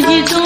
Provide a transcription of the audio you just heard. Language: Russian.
Саидом.